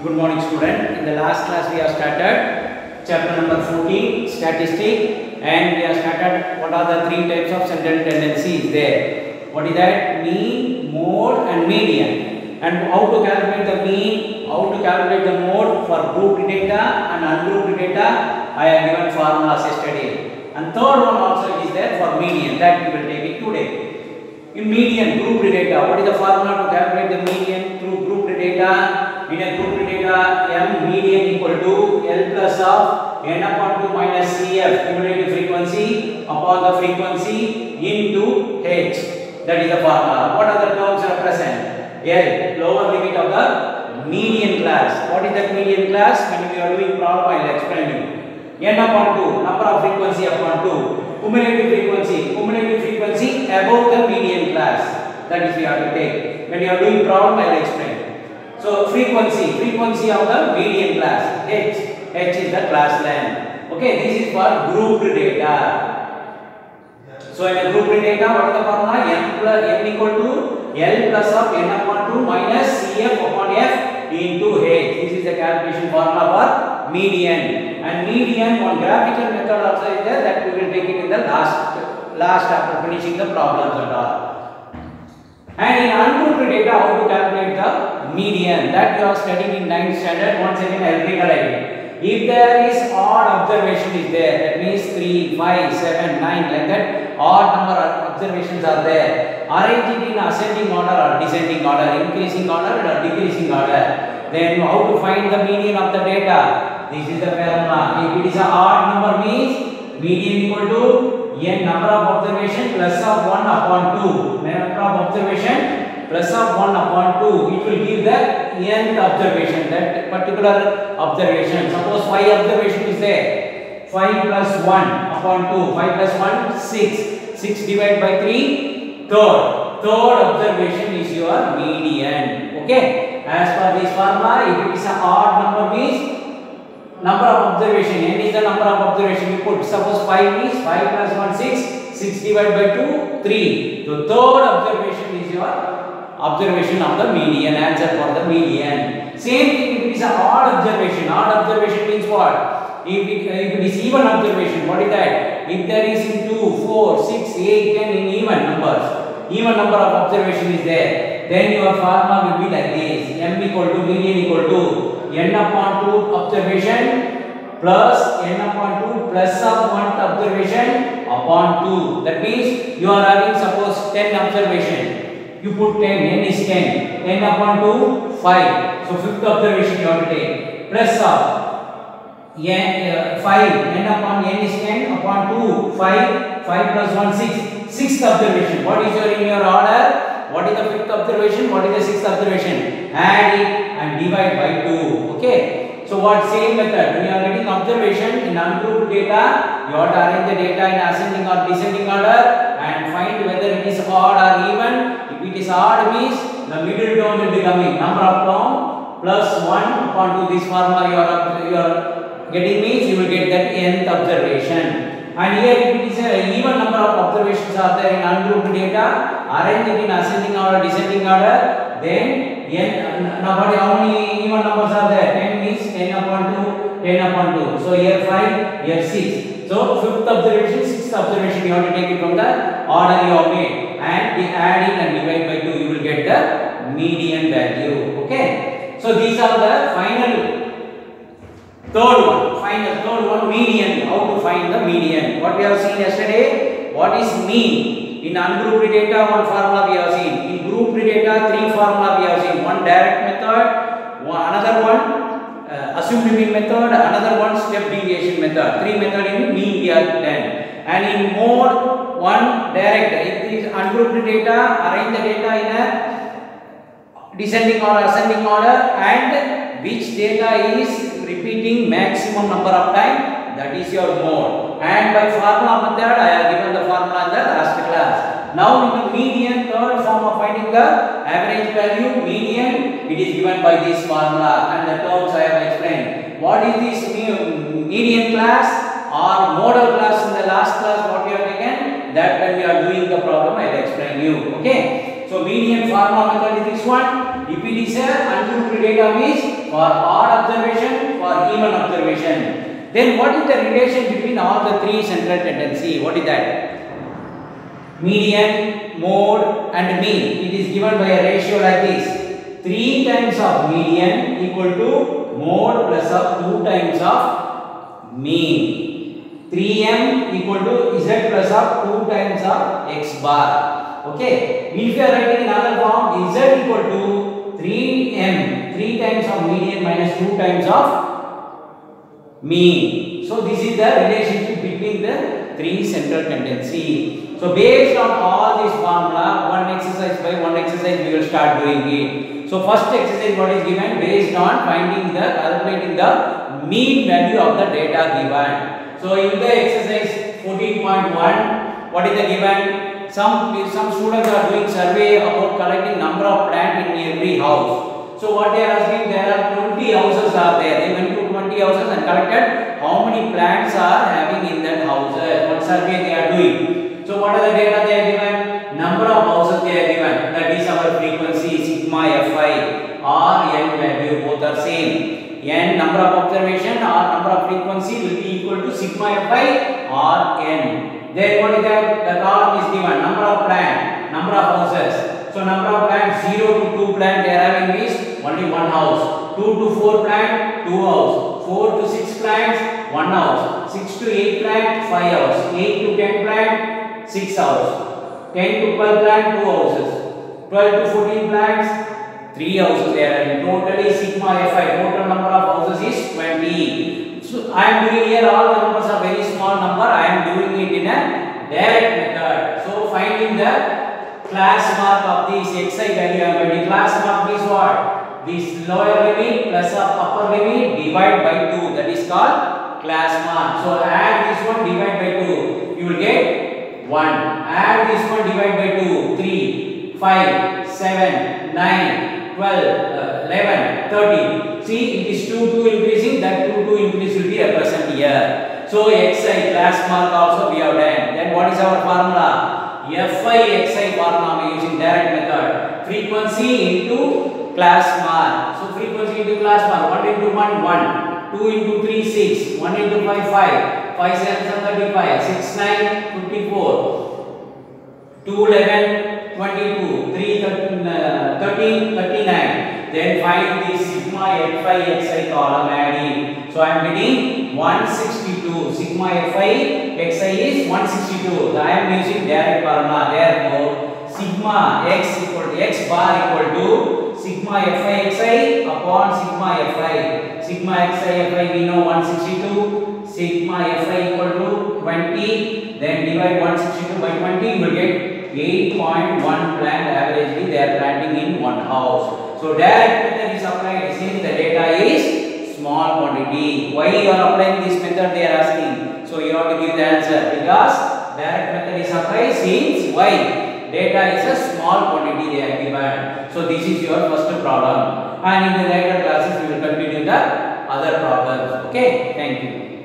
Good morning student. In the last class we have started chapter number 14 statistic and we have started what are the three types of central tendencies there. What is that? Mean, mode and median. And how to calculate the mean, how to calculate the mode for grouped data and ungrouped data. I have given formulas yesterday. And third one also is there for median that we will take it today. In median grouped data, what is the formula to calculate the median through grouped data? In a grouped data, m median equal to L plus of n upon 2 minus Cf cumulative frequency upon the frequency into h. That is the formula. What are the terms represent? L, lower limit of the median class. What is that median class? When we are doing problem, I will explain you. n upon 2, number of frequency upon 2. Cumulative frequency, cumulative frequency above the median class. That is we have to take. When you are doing problem, I will explain. So frequency, frequency of the median class, h. h is the class length. Okay, this is for grouped data. So in a grouped data, what is the formula? m plus m equal to L plus of n upon 2 minus Cf upon f into h. This is the calculation formula for median. And median, one graphical method also is there that we will take it in the last, last after finishing the problems and all. And in ungrouped data, how to calculate the median that you are studying in 9th standard. Once again, I will recollect it. If there is odd observation is there, that means 3, 5, 7, 9, like that, odd number of observations are there. Arrange in ascending order or descending order, increasing order or decreasing order. Then how to find the median of the data? This is the formula. If it is a odd number means median equal to n number of observation plus of 1 upon 2. Number of observation plus of 1 upon 2. It will give the nth observation, that particular observation. Suppose 5 observation is there. 5 plus 1 upon 2. 5 plus 1, 6. 6 divided by 3, third. Third observation is your median. Okay. As per this formula, if it is an odd number means number of observation n is the number of observation you put suppose 5 is 5 plus 1 6 6 divided by 2 3 the third observation is your observation of the median answer for the median same thing if it is a odd observation odd observation means what if it, if it is even observation what is that if there is in 2 4 6 8 10 in even numbers even number of observation is there then your formula will be like this m equal to median equal to n upon 2 observation plus n upon 2 plus of 1 observation upon 2. That means you are having suppose 10 observation. You put 10, n is 10. 10 upon 2, 5. So fifth observation you have to take. Plus of n, uh, 5, n upon n is 10 upon 2, 5. 5 plus 1, 6. Sixth observation. What is your in your order? What is the fifth observation? What is the sixth observation? Add it and divide by 2. Okay. So what same method? When you are getting observation in ungrouped data, you have to arrange the data in ascending or descending order and find whether it is odd or even. If it is odd means the middle term will be coming. Number of term plus 1 upon to this formula you are, you are getting means you will get that nth observation. And here it is a even number of observations are there in ungrouped data, arrange it in ascending order, descending order, then n, now how many even numbers are there? 10 upon 2, 10 upon 2. So here 5, here 6. So fifth observation, sixth observation you have to take it from the order you have made and add it and divide by 2 you will get the median value. Okay. So these are the final Third one, find the third one, median. How to find the median? What we have seen yesterday, what is mean? In ungrouped data, one formula we have seen. In grouped data, three formula we have seen. One direct method, one, another one uh, assumed mean method, another one step deviation method. Three method in mean we have done. And in mode, one direct. It is ungrouped data, arrange the data in a descending or ascending order and which data is repeating maximum number of time that is your mode and by formula method I have given the formula in the last class now in the median third form of finding the average value. Median it is given by this formula. And the terms I have explained. What is this median class or modal class in the last class? What we have taken that when we are doing the problem I will explain you. Okay? So median formula method is this one. If it is a ungrouped data means for odd observation, for even observation. Then what is the relation between all the three central tendency? What is that? Median, mode and mean. It is given by a ratio like this. 3 times of median equal to mode plus of 2 times of mean. 3m equal to z plus of 2 times of x bar. Okay. If you are writing in other form, z equal to 3m, 3 times of median minus 2 times of mean. So this is the relationship between the three central tendency. So based on all this formula, one exercise by one exercise we will start doing it. So first exercise what is given based on finding the calculating the mean value of the data given. So in the exercise 14.1, what is the given? Some some students are doing survey about collecting number of plant in every house. So what they are asking, there are 20 houses are there. They went to 20 houses and collected how many plants are having in that houses. What survey they are doing. What are the data they are given? Number of houses they are given. That is our frequency sigma fi or n value both are same. n number of observation or number of frequency will be equal to sigma fi or n. Then what is that? The column is given. Number of plant, number of houses. So number of plants 0 to 2 plant they are having is only one house. 2 to 4 plant 2 house. 4 to 6 plants 1 house. 6 to 8 plant 5 house. 8 to 10 plant 6 house. 10 to 12 plant 2 houses. 12 to 14 plants 3 houses they are having. Totally sigma fi total number of houses is 20. So I am doing here all the numbers are very small number. I am doing it in a direct method. So finding the class mark of this xi value I am to class mark is what? This lower limit plus of upper limit divide by 2 that is called class mark. So add this one divide by 2 you will get 1. Add this one divide by 2 3 5 7 9 12 uh, 11 13 see it is 2 2 increasing that 2 2 increase will be represented here. So xi class mark also we have done. Then what is our formula? Fi xi formula using direct method. Frequency into class mark. So frequency into class mark 1 into 1 1 2 into 3 6 1 into 5 5 5 7 35 6 9 54 2 11 22 3 13, uh, 13 39 then find the sigma fi xi column adding. So i am getting 162 sigma fi xi is 162 so i am using direct formula therefore sigma x equal to x bar equal to sigma fi xi upon sigma fi sigma xi fi we know 162 sigma fi equal to 20 then divide 162 by 20 you will get 8.1 plant averagely they are planting in one house. So direct method is applied since the data is small quantity. Why you are applying this method they are asking. So you have to give the answer because direct method is applied since why data is a small quantity they are given. So this is your first problem and in the later classes we will continue the other problems. Okay. Thank you.